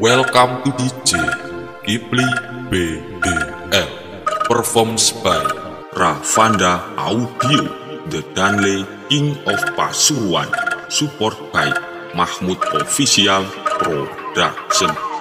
Welcome to DJ Kipli BDL Performs by Ravanda Audio. The Danley King of Pasuruan. Support by Mahmud Official Production.